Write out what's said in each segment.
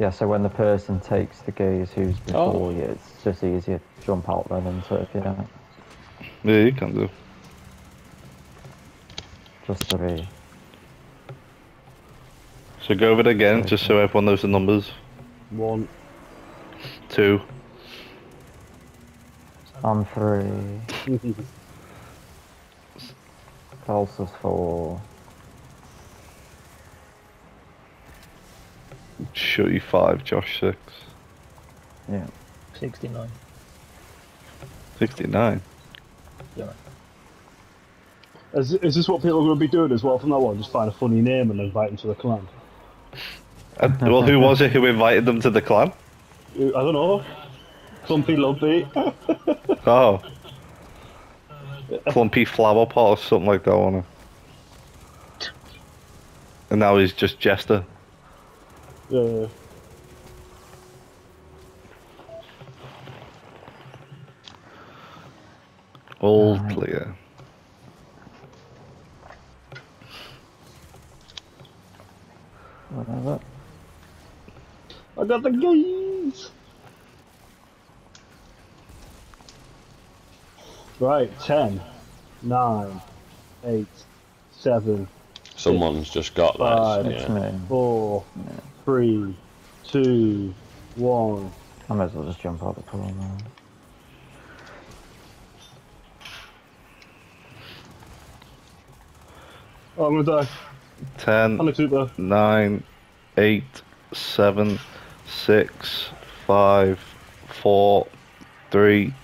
Yeah, so when the person takes the gaze who's Oh. before you, it's just easier to jump out then into it if you don't. Yeah, you can do. Just to be. So go over it again, just so everyone knows the numbers. One. Two. I'm three. Pulse four. Shutty five, Josh six. Yeah. 69. 69. Yeah. Is, is this what people are going to be doing as well from now on? Just find a funny name and invite them to the clan? Uh, well, who was it who invited them to the clan? I don't know. Clumpy Lumpy. Oh. Clumpy Flower Pot or something like that, wasn't it? And now he's just Jester. Yeah. All Right. clear. Whatever. I got the keys! Right, 10, 9, 8, 7, Someone's just got Five. that. Yeah. me. 4, 3, 2, 1. I might as well just jump out the pool now. Oh, I'm gonna die. 10, Panic super. 9, 8, 7, 6, 5, 4, 3,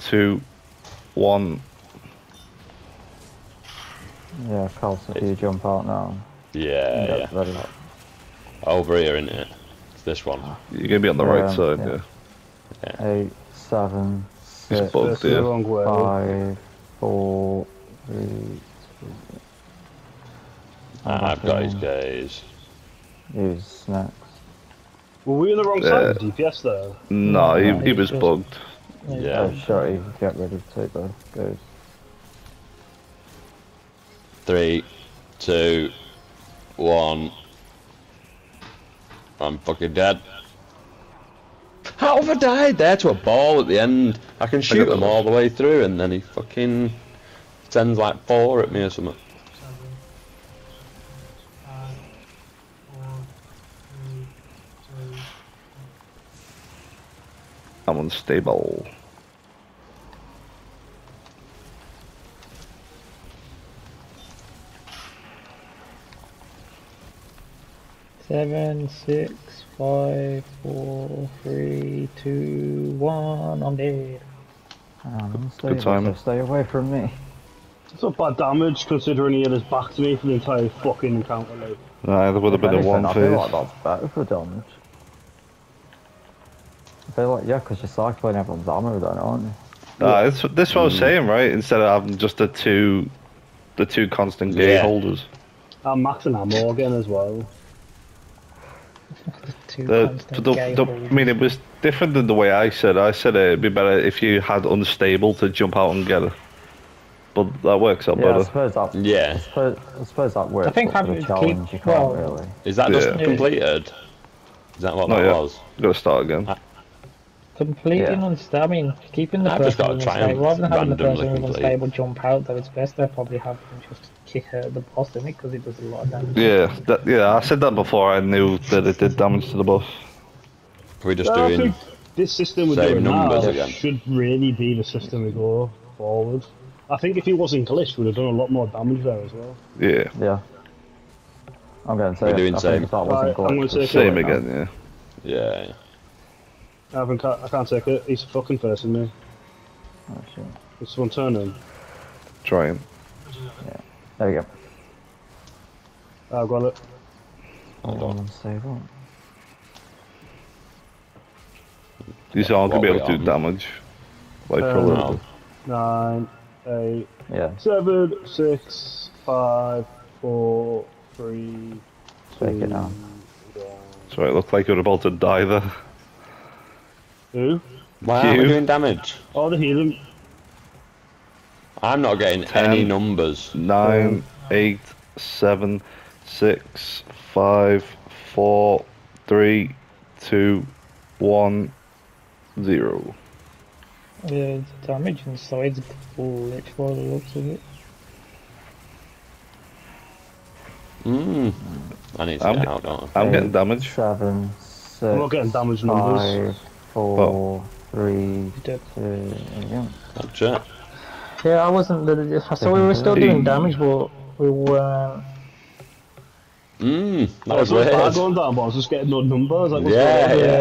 2, 1. Yeah, Carl, if you jump out now. Yeah, get yeah. Ready up. Over here, isn't it? It's this one. You're going to be on the right Yeah, side, yeah. yeah. Eight, seven, He's six, bugged, That's the yeah. wrong way. five, four, three, two. Ah, I've got his gaze. Who's next? Were we on the wrong side of the Uh, DPS there? No, he, No, he he's was just- bugged. Yeah. Oh, shorty, get ready to take the goes. Three, two, one. I'm fucking dead. How have I died there to a ball at the end? I can shoot got him all the way through and then he fucking sends like four at me or something. I'm unstable. Seven, six, five, four, three, two, one. I'm dead. Um, Good stay, timing. stay away from me. It's not bad damage considering he had his back to me for the entire fucking encounter. Like. Nah, there would have been a Anything, one I feel like that's better for damage. I feel like, yeah, because you're cycling everyone's ammo then, aren't you? Nah, this, this is what I was saying, right? Instead of having just the two, the two constant gate Yeah. holders. I'm maxing ammo again as well. Two The, constant the, the. I mean, it was different than the way I said. it. I said it'd be better if you had unstable to jump out and get it. But that works out Yeah, I better. suppose that. Yeah. I suppose, I suppose that works. I think but for having the to keep- challenge, you can't well- really. Is that just Yeah. completed? Is that what Not that yet. was? Gotta start again. Ah. Completing Yeah. unstable. I mean, keeping the I've just person got to try unstable, rather than having the person unstable jump out, though it's best to probably have them just kick out the boss in it because it does a lot of damage. Yeah, that, yeah. I said that before. I knew that it did damage to the boss. We're just I doing? this system we're same doing now numbers again. should really be the system we go forward. I think if he wasn't glitched, we'd have done a lot more damage there as well. Yeah, Yeah. I'm going to say We're doing I same. think if that wasn't Right, I'm gonna glitched, take it's it. same right now. again. Yeah. Yeah. Yeah. I, haven't, ca- I can't take it. He's fucking facing me. Oh, shit. It's one him. Yeah. There we go. I've got it. Hold on. Unstable. These aren't gonna be What able to we do damage. Like for a little No. bit. Nine, eight, Yeah. seven, six, five, four, three, Take it two, now. one. So it looked like you were about to die there. Who? Why aren't we You. doing damage? Oh, the healing. I'm not getting Ten. any numbers. Nine, eight, seven, six, five, four, three, two, one, zero. The damage inside's glitch by the looks of it. Mmm. I need to I'm get get- out, don't I? I'm getting Eight, damage. Seven, six, I'm not getting damage numbers. five, four, three, Dead. two, yeah. Gotcha. Yeah, I wasn't. the- I saw we were still doing damage, but we were. Mmm. That I was was weird. bad going down, but I was just getting no numbers. Like, Yeah, yeah.